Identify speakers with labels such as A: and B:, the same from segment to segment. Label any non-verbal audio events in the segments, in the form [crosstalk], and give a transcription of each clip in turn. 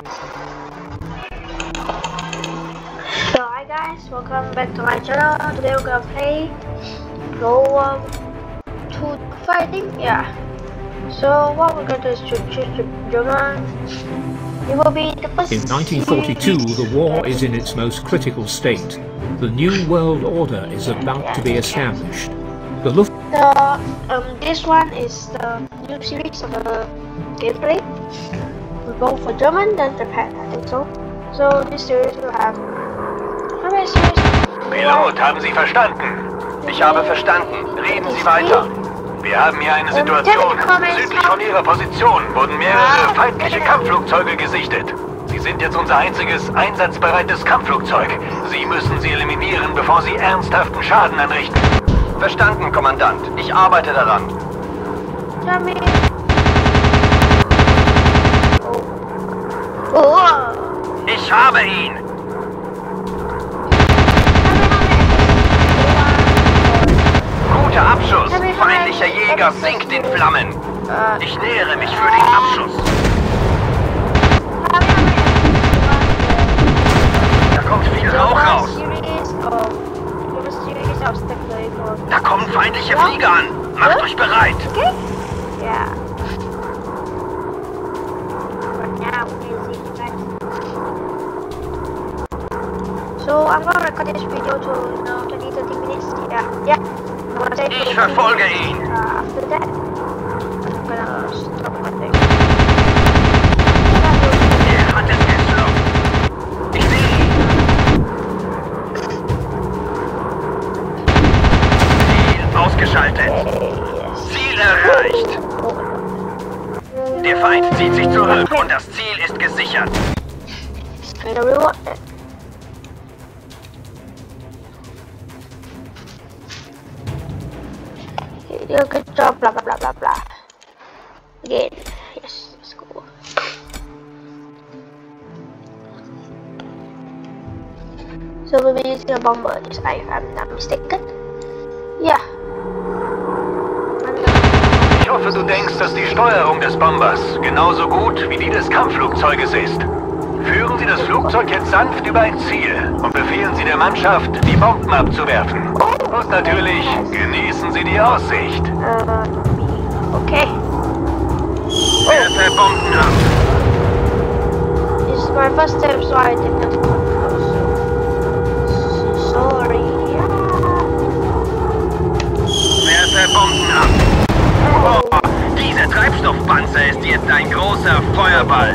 A: So hi guys, welcome back to my channel. Today we're gonna play Pro 2 Fighting, yeah. So what we're gonna do is to choose German. It will be the first
B: In 1942, the war is in its most critical state. The New World Order is about to be established. The Luft
A: The um this one is the new series of the gameplay. Go for German, then Japan, I think so. So this series will have how many series?
C: Pilot, haben Sie verstanden? Ich habe verstanden. Reden Sie weiter. Wir haben hier eine Situation. Südlich von Ihrer Position wurden mehrere feindliche Kampfflugzeuge gesichtet. Sie sind jetzt unser einziges einsatzbereites Kampfflugzeug. Sie müssen sie eliminieren, bevor sie ernsthaften Schaden anrichten. Verstanden, Kommandant. Ich arbeite daran.
A: Tell Oh. Oh.
C: Ich habe ihn! Guter Abschuss! Feindlicher Jäger sinkt in Flammen!
A: Äh,
C: Ich nähere mich für den Abschuss. Da kommt viel Rauch raus. Da kommen feindliche Flieger an. Macht euch bereit.
A: Okay? So I'm gonna record this video to you know 20 30 minutes. Yeah, yeah.
C: Ich verfolge ihn.
A: uh, after that. I'm gonna stop recording.
C: Er hat es geschluckt. Ich sehe ihn. Ziel ausgeschaltet. Ziel erreicht. Der Feind zieht sich zurück und das Ziel ist gesichert.
A: Gonna it. Yeah, good job, blah blah blah blah blah. Again, yes, let's go. So we'll be using a bomber, if I am not mistaken. Yeah.
C: Ich hoffe, du denkst, dass die Steuerung des Bombers genauso gut wie die des Kampfflugzeuges ist. Führen Sie das Flugzeug jetzt sanft über ein Ziel und befehlen Sie der Mannschaft, die Bomben abzuwerfen. Und natürlich genießen Sie die Aussicht.
A: Uh, okay.
C: Werfe Bomben ab.
A: This is my first time, so I did not come close. Sorry.
C: Werfe Bomben ab. Oh, dieser Treibstoffpanzer ist jetzt ein großer Feuerball.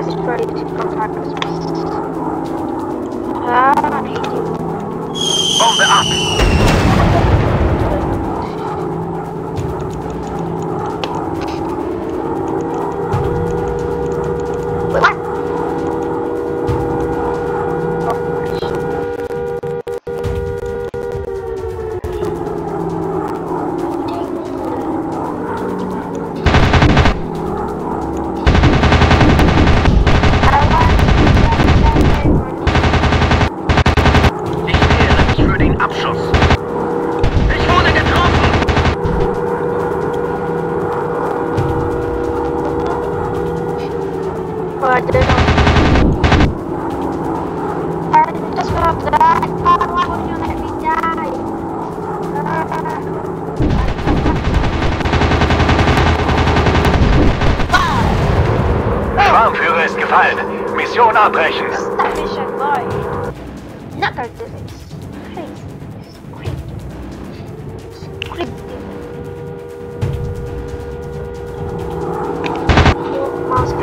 A: That's destroyed contacts. Ah, I hate you. Like this. It's.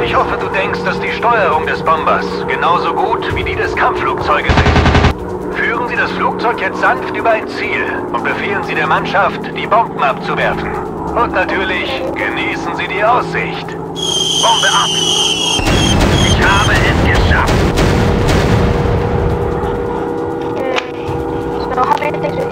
C: Ich hoffe, du denkst, dass die Steuerung des Bombers genauso gut wie die des Kampfflugzeuges ist. Führen Sie das Flugzeug jetzt sanft über ein Ziel und befehlen Sie der Mannschaft, die Bomben abzuwerfen. Und natürlich genießen Sie die Aussicht. Bombe ab! Ich habe
A: Okay.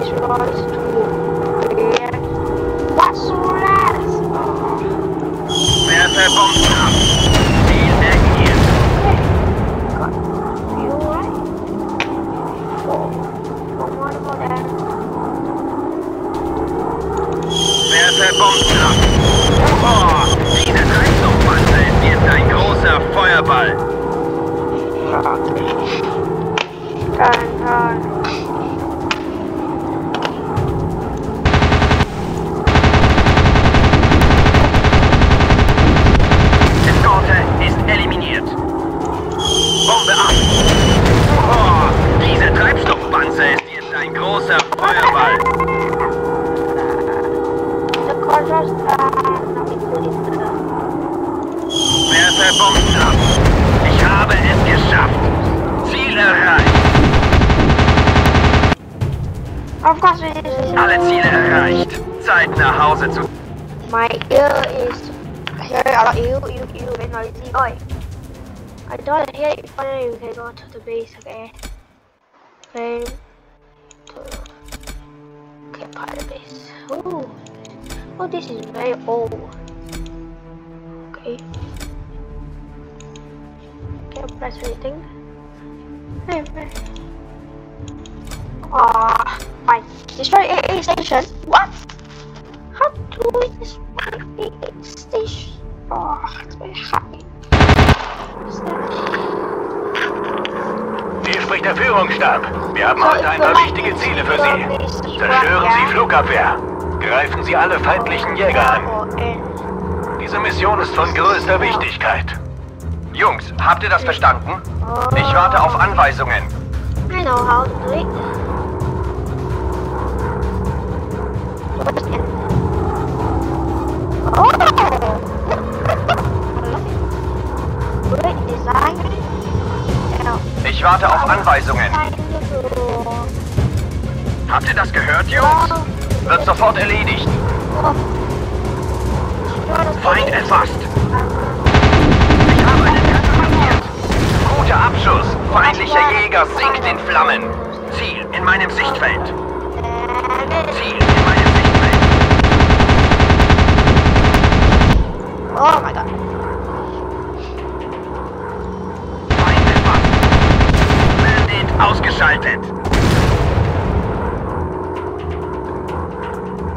A: Finally we can go to the base. Okay.
C: Der Führungsstab. Wir haben heute ein paar wichtige Ziele für Sie. Zerstören Sie Flugabwehr. Greifen Sie alle feindlichen Jäger an. Diese Mission ist von größter Wichtigkeit. Jungs, habt ihr das verstanden? Ich warte auf Anweisungen.
A: I know how to do it.
C: Warte auf Anweisungen. Habt ihr das gehört, Jungs? Wird sofort erledigt. Feind erfasst. Ich habe einen katapultiert. Guter Abschuss. Feindlicher Jäger sinkt in Flammen. Ziel in meinem Sichtfeld. Ziel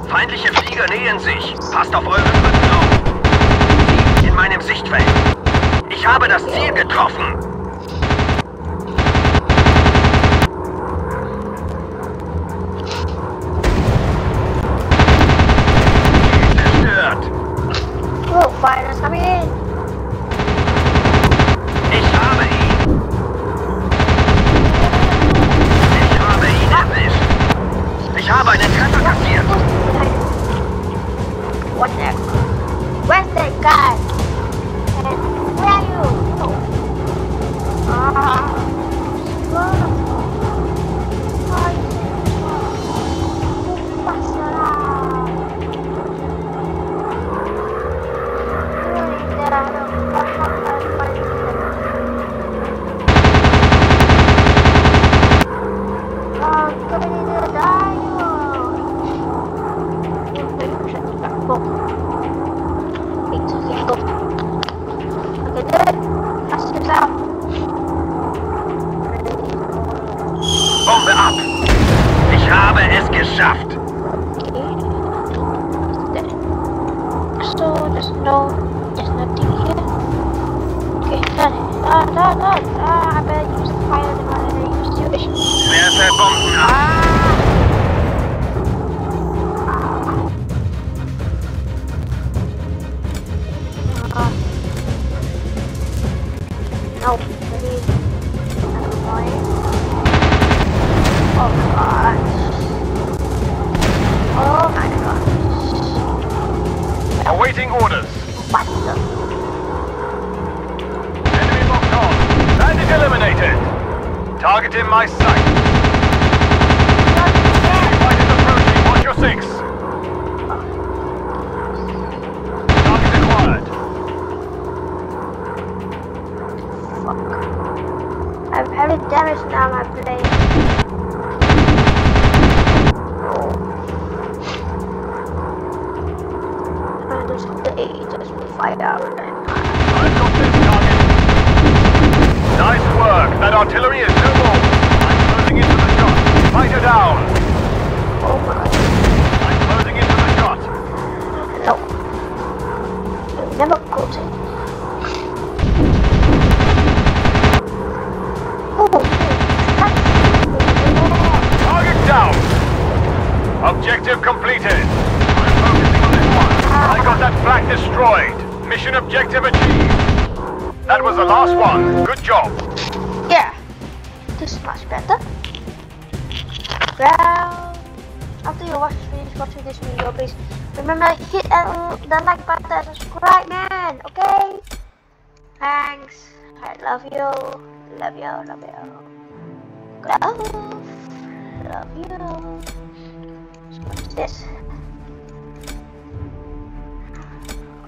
C: Feindliche Flieger nähern sich. Passt auf eure Rücken auf. In meinem Sichtfeld. Ich habe das Ziel getroffen.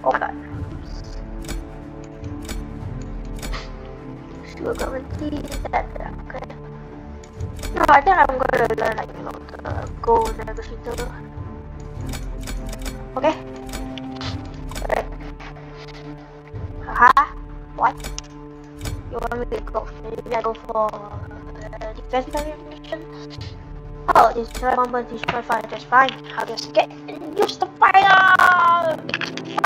A: Oh my god.
D: We're gonna leave that
A: okay. No, I think I'm gonna learn like you know the gold negotiator. Okay. Alright. Haha. What? You want me to go? Maybe I go for uh, defense mission. Oh, destroy bomber, destroy fire. That's fine. I'll just get and use the fire. [laughs]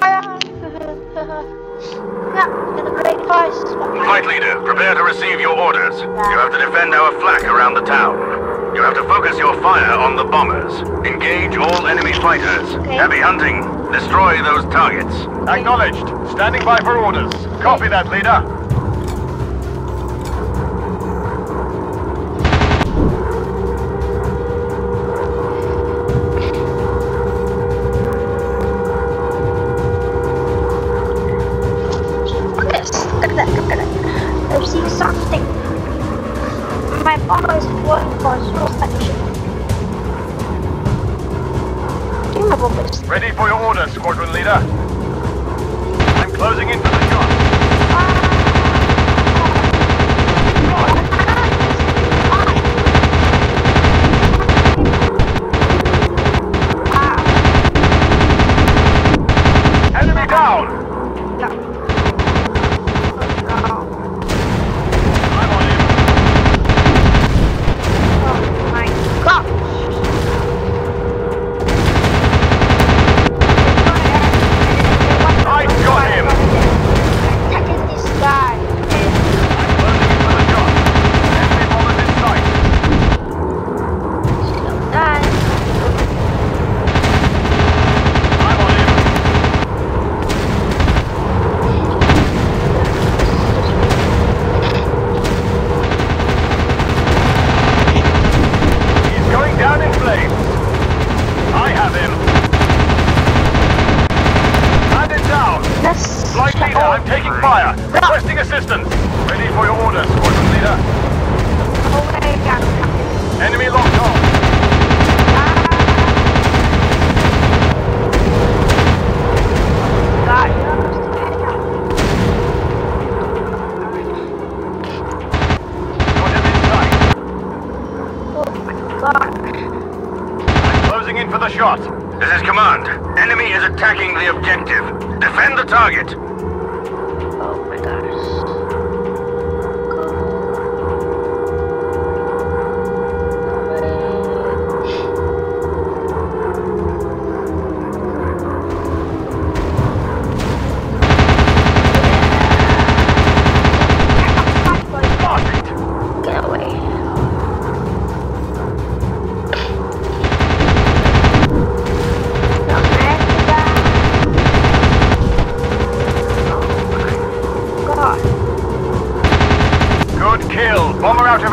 D: Flight leader, prepare to receive your orders. You have to defend our flak around the town. You have to focus your fire on the bombers. Engage all enemy fighters.
A: Okay.
D: Heavy hunting. Destroy those targets. Acknowledged. Standing by for orders. Copy that, leader.
A: something. My father is working for a station.
D: Ready for your order, squadron leader. I'm closing
E: in for the shot.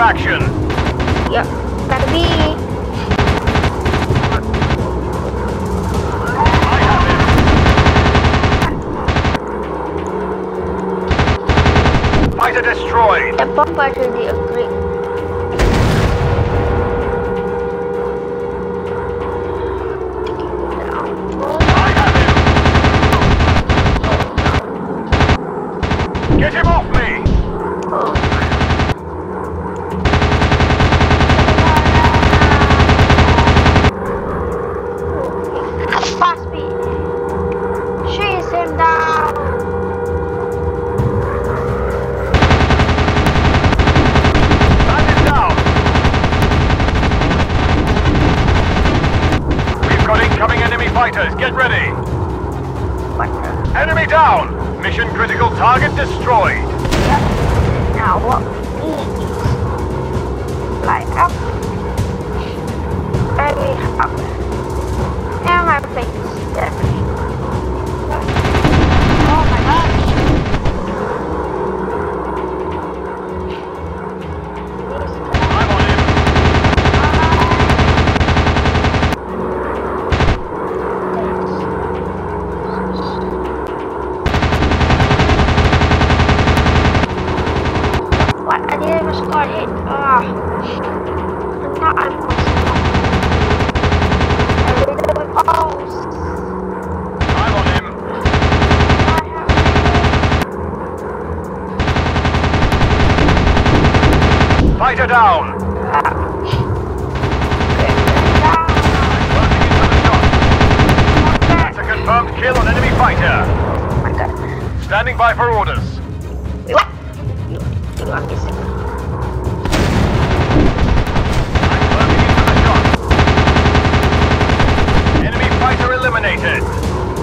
E: action.
A: Yep, gotta be.
E: I have it. Fighter destroyed.
A: The bomb to.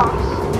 E: lost.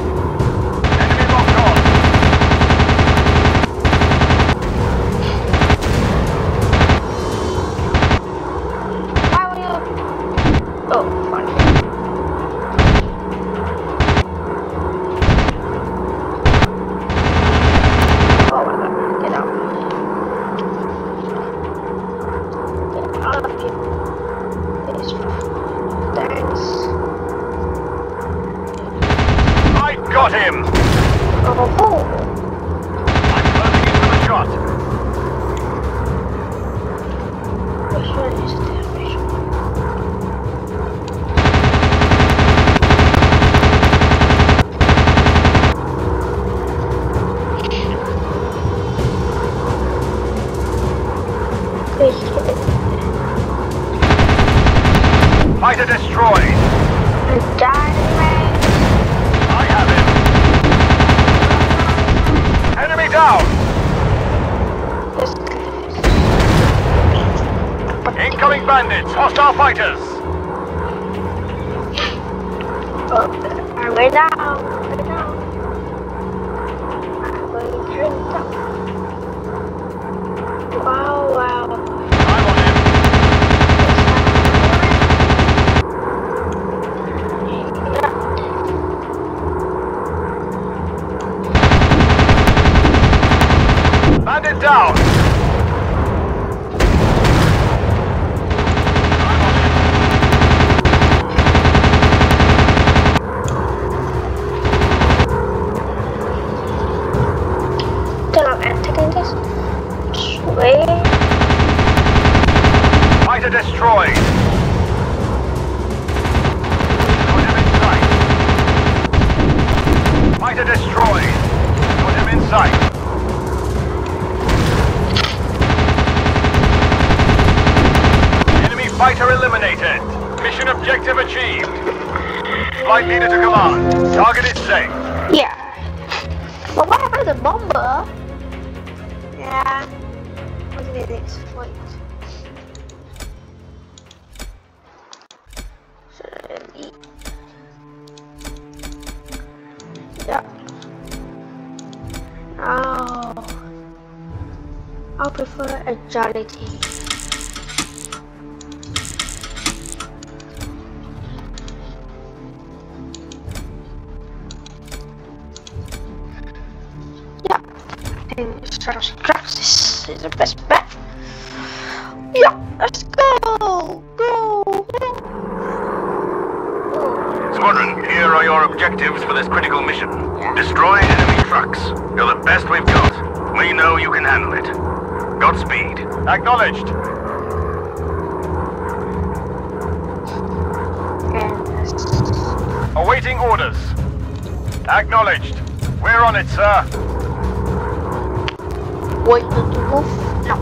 E: Bandits. Hostile fighters.
A: Oh, I'm way down.
E: Achieved. Flight leader to command. Target is safe.
A: Yeah. But what about the bomber? Yeah. What's the next point? Certainly. Yeah. Oh. I prefer agility. Best bet. Yeah, let's go! Go! go.
E: Squadron, here are your objectives for this critical mission. Destroy enemy trucks. You're the best we've got. We know you can handle it. Godspeed. Acknowledged. Awaiting orders. Acknowledged. We're on it, sir.
A: Wait to move. No.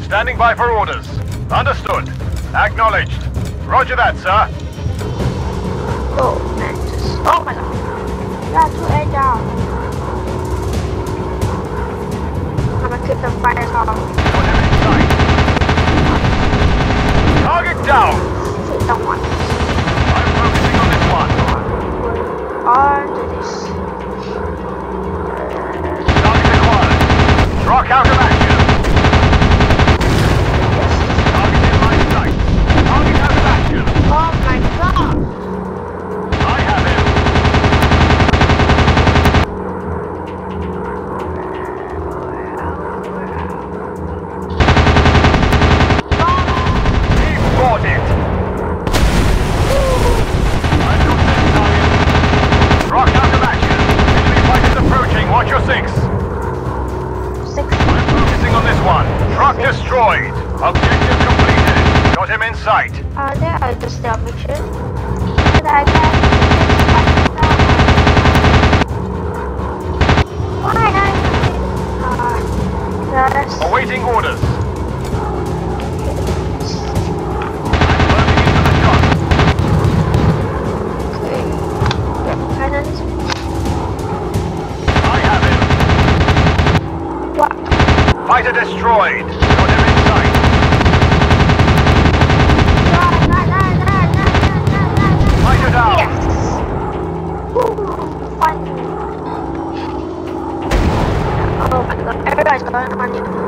E: Standing by for orders. Understood. Acknowledged. Roger that, sir.
A: Oh, Go, Mantis. Oh my god. To air down. I'm gonna keep the fire off.
E: Got him in. Target down.
A: Someone.
E: I'm focusing on this one.
A: On
E: Rock out of action. In sight.
A: Uh, there are the stealth mission. And I can. Why not? Uh.
E: Awaiting orders. I'm loading
A: 前半
E: に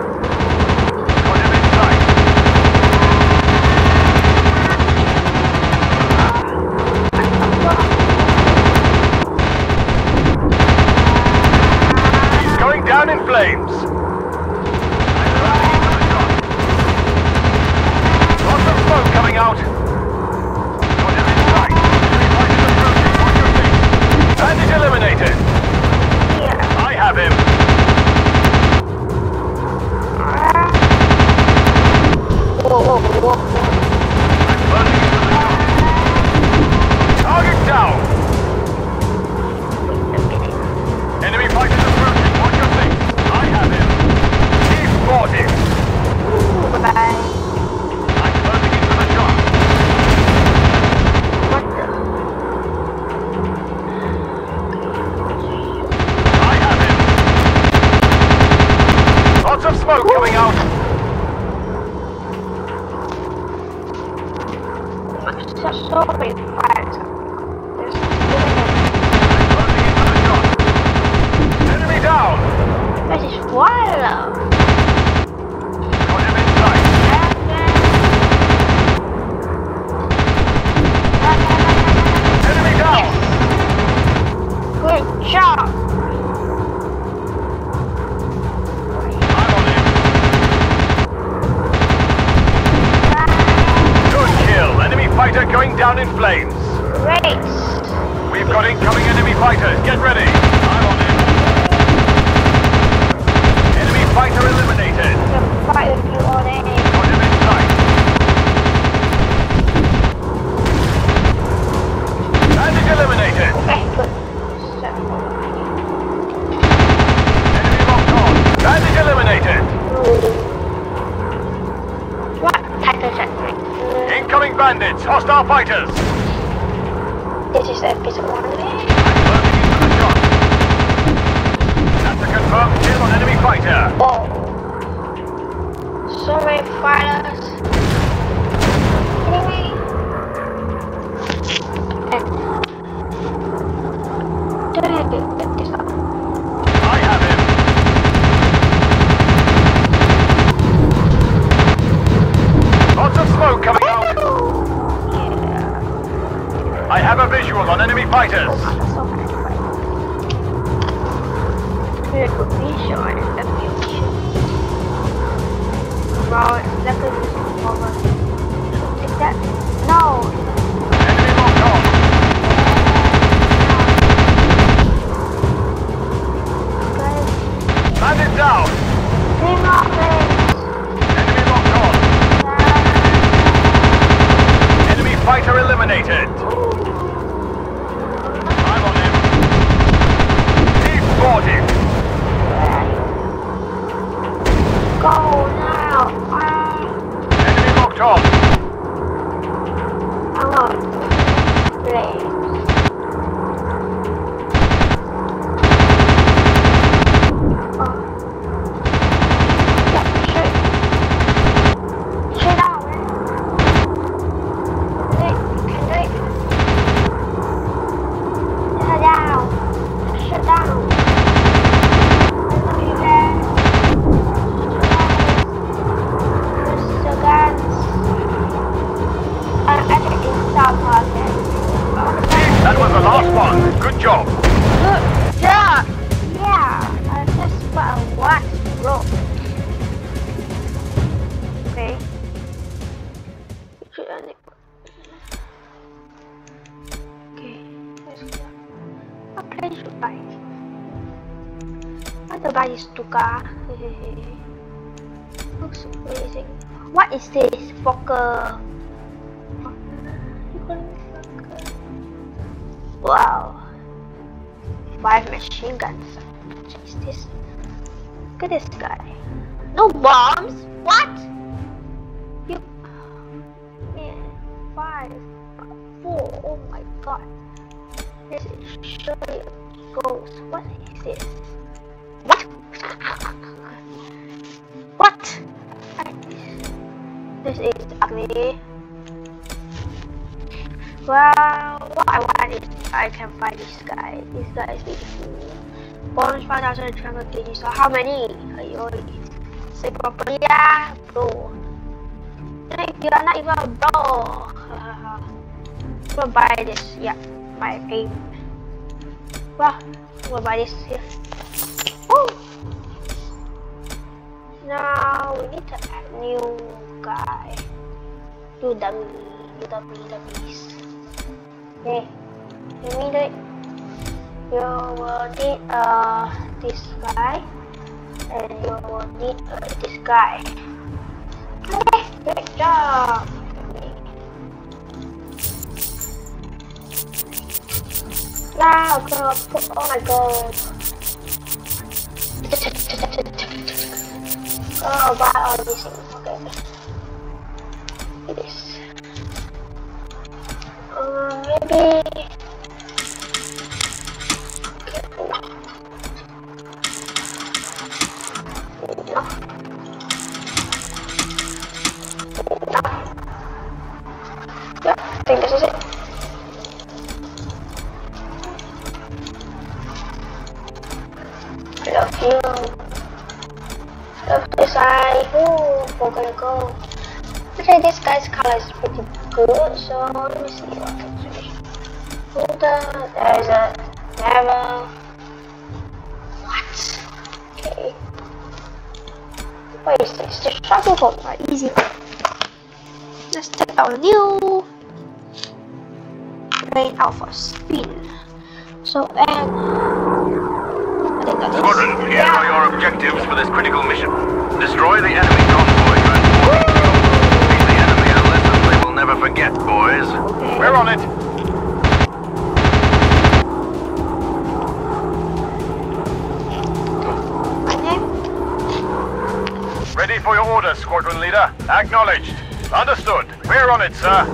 E: down in flames.
A: Great.
E: We've got incoming enemy fighters. Get ready. I'm on him. Enemy fighter eliminated.
A: Fight with
E: bandits. Hostile fighters.
A: This is episode one.
E: Closing into the shot. That's a confirmed kill on enemy fighter.
A: Oh. So many fighters.
E: I have a visual on enemy fighters.
A: That's so hard to fight. Here could be short in the future. Well, that could be. Is that? No.
E: Enemy locked on. Bandit down.
A: team offense.
E: Enemy locked on. Enemy fighter eliminated. I'm on him. Deep boarded.
A: Go now. Ah,
E: Enemy locked on.
A: I want machine guns. Is this? Look at this guy. No bombs? What? You. Man, five. Four. Oh my god. This is surely a ghost. What is this? What? What? This? This is ugly. Well, what I want is I can find this guy. This guy is beautiful. Bonus 5,000 travel kg. So how many? Ayo, say properly, yeah, bro. Like, you are not even a bro. [laughs] We'll buy this. Yeah, my pay. Well, we'll buy this here. Woo! Now we need to add new guy. You dummy, you dummy, dummies. Do it. You will need this guy, and you will need this guy. Okay, job. Now I'm gonna put. Oh my god. Oh, buy all these things. already. Yeah, I think this is it. Love you. Love this eye. Ooh, we're gonna go. Okay, this guy's color is pretty good, so let me see. Hold on, there's a arrow. What? Okay. What is this? The struggle boat are easy. Let's take our new train out for spin. So and
E: Squadron, here are your objectives for this critical mission. Destroy the enemy convoy Teach the enemy a lesson they will never forget, boys. We're on it. Ready for your orders, squadron leader. Acknowledged. Understood. We're on it, sir.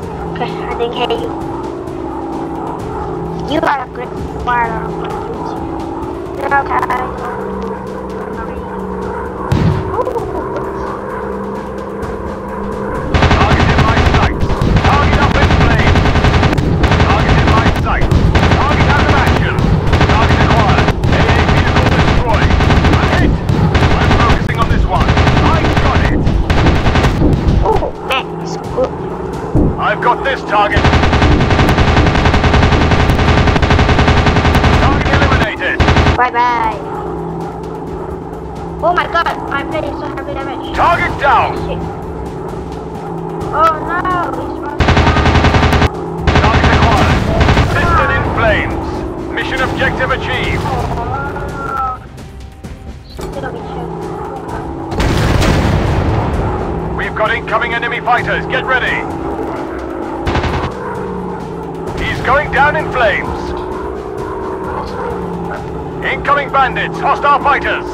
A: You. Are a great fighter duty. Okay.
E: Get ready. He's going down in flames. Incoming bandits. Hostile fighters.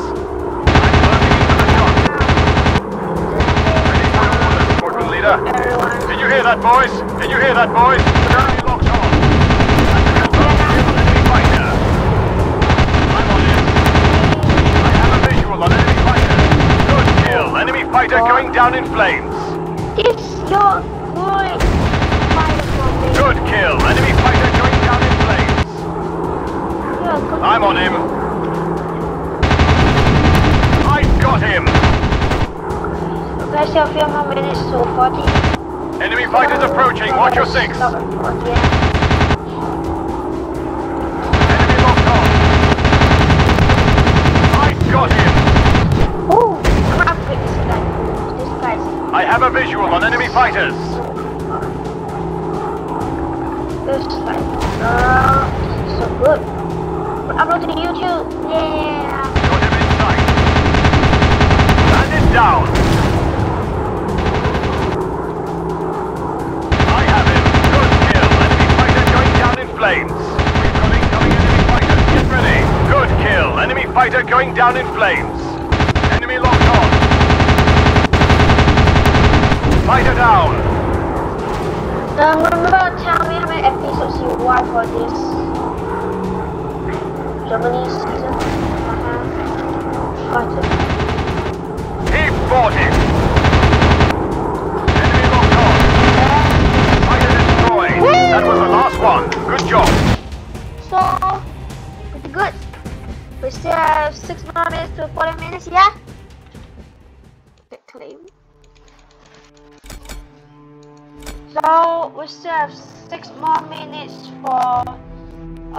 E: Ready for orders, leader. Did you hear that, boys? Did you hear that, boys? Enemy locked on enemy fighter. I'm on it. I have a visual on enemy fighter. Good kill. Enemy fighter going down in flames.
A: Good fighter for me.
E: Good kill. Enemy fighter going down in flames.
A: You're a good
E: I'm on him. I've got him.
A: Okay, so a few more minutes 40.
E: Enemy fighters approaching. Watch your six. Fighters.
A: this guy. Uh, so good. Upload to YouTube. Yeah.
E: Got him in sight. Bandit down. I have him. Good kill. Enemy fighter going down in flames. We've got incoming enemy fighters. Get ready. Good kill. Enemy fighter going down in flames. Enemy locked on. Fighter down.
A: Um, remember, tell me how many episodes you watch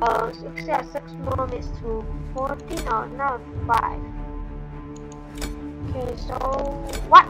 A: Uh, have 6 more minutes to 40, no, not 5. Okay, so what